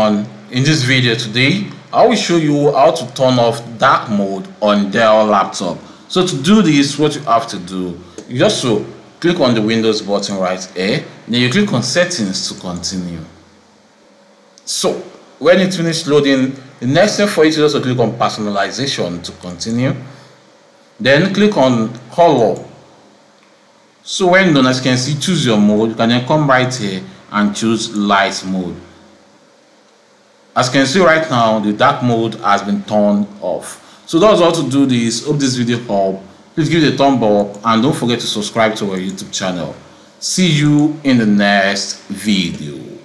on in this video today I will show you how to turn off dark mode on Dell laptop. So to do this what you have to do you just so click on the Windows button right here then you click on settings to continue. So when it finishes loading the next thing for you to also click on personalization to continue. Then click on color. So when done as you can see choose your mode. You can then come right here and choose light mode as you can see right now the dark mode has been turned off. So that's all to do this. Hope this video helped please give it a thumb up and don't forget to subscribe to our youtube channel. See you in the next video